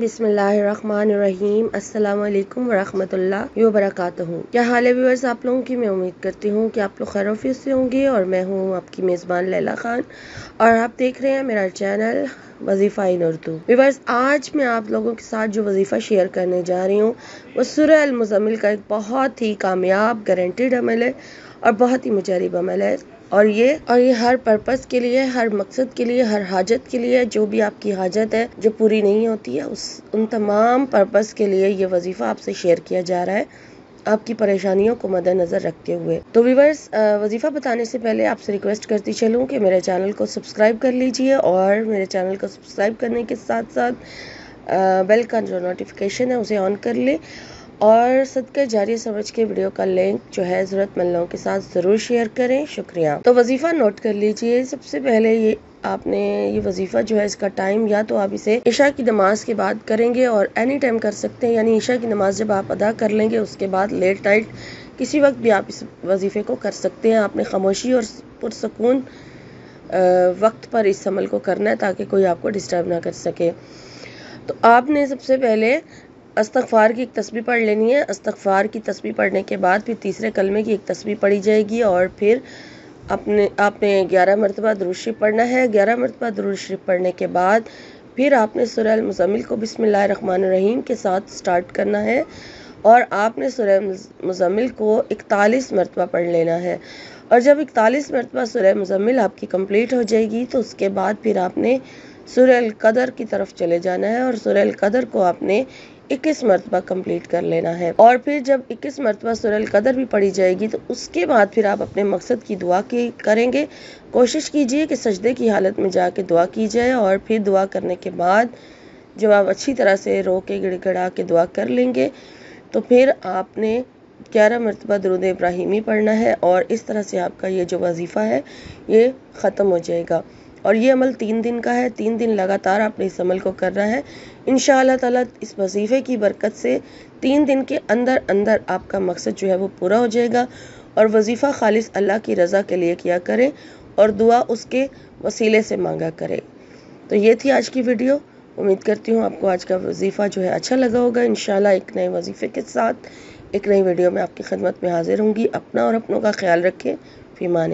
बिस्मिल्लाहिर्रहमानिर्रहीम अस्सलाम वालेकुम वरहमतुल्लाहि वबरकातुहू क्या हाल है आप लोगों की मैं उम्मीद करती हूँ कि आप लोग खैरोफियत से होंगे और मैं हूँ आपकी मेज़बान लैला खान। और आप देख रहे हैं मेरा चैनल वजीफ़ा इन उर्दू। व्यूअर्स आज मैं आप लोगों के साथ जो वजीफ़ा शेयर करने जा रही हूँ, वो सुरह का एक बहुत ही कामयाब गारंटेड अमल है और बहुत ही मुजरब अमल है। और ये और ये हर पर्पस के लिए, हर मकसद के लिए, हर हाजत के लिए, जो भी आपकी हाजत है, जो पूरी नहीं होती है, उस, उन तमाम पर्पस के लिए ये वजीफ़ा आपसे शेयर किया जा रहा है, आपकी परेशानियों को मद्देनज़र रखते हुए। तो वीवर्स वजीफ़ा बताने से पहले आपसे रिक्वेस्ट करती चलूँ कि मेरे चैनल को सब्सक्राइब कर लीजिए और मेरे चैनल को सब्सक्राइब करने के साथ साथ बेल का जो नोटिफिकेशन है, उसे ऑन कर ले। और सदका जारी समझ के वीडियो का लिंक जो है, ज़रूरतमंद लोगों के साथ ज़रूर शेयर करें। शुक्रिया। तो वजीफ़ा नोट कर लीजिए, सबसे पहले ये आपने ये वजीफ़ा जो है, इसका टाइम या तो आप इसे ईशा की नमाज़ के बाद करेंगे और एनी टाइम कर सकते हैं, यानी ईशा की नमाज़ जब आप अदा कर लेंगे, उसके बाद लेट नाइट किसी वक्त भी आप इस वजीफ़े को कर सकते हैं। आपने खामोशी और पुरसकून वक्त पर इस अमल को करना है ताकि कोई आपको डिस्टर्ब ना कर सके। तो आपने सबसे पहले अस्तगफ़ार की एक तस्वीर पढ़ लेनी है। अस्तगफ़ार की तस्वीर पढ़ने के बाद फिर तीसरे कलमे की एक तस्वीर पढ़ी जाएगी और फिर अपने, आपने ग्यारह मरतबा दुरुशरीफ पढ़ना है। ग्यारह मरतबा दुरुशरीफ पढ़ने के बाद फिर आपने सुरह मुजम्मिल को बिस्मिल्लाहिर्रहमानिर्रहीम के साथ स्टार्ट करना है और आपने सुरह मुजम्मिल को इकतालीस मरतबा पढ़ लेना है। और जब इकतालीस मरतबा सुरह मुजम्मिल आपकी कंप्लीट हो जाएगी तो उसके बाद फिर आपने सुरह कदर की तरफ़ चले जाना है और सुरह कदर को आपने इक्कीस मरतबा कंप्लीट कर लेना है। और फिर जब इक्कीस मरतबा सुरल कदर भी पढ़ी जाएगी तो उसके बाद फिर आप अपने मकसद की दुआ की करेंगे। कोशिश कीजिए कि सजदे की हालत में जाके दुआ की जाए और फिर दुआ करने के बाद जब आप अच्छी तरह से रो के गिड़गड़ा के दुआ कर लेंगे तो फिर आपने ग्यारह मरतबा दरुद इब्राहिमी पढ़ना है और इस तरह से आपका ये जो वजीफ़ा है, ये ख़त्म हो जाएगा। और ये अमल तीन दिन का है। तीन दिन लगातार आपने इस अमल को करना है। इन ताला इस वजीफ़े की बरकत से तीन दिन के अंदर अंदर आपका मकसद जो है वो पूरा हो जाएगा और वजीफ़ा खालिस अल्लाह की रज़ा के लिए किया करें और दुआ उसके वसीले से मांगा करें। तो ये थी आज की वीडियो। उम्मीद करती हूँ आपको आज का वजीफ़ा जो है अच्छा लगा होगा। इन एक नए वजीफ़े के साथ एक नई वीडियो में आपकी खदमत में हाजिर होंगी। अपना और अपनों का ख्याल रखें। फ़ीमान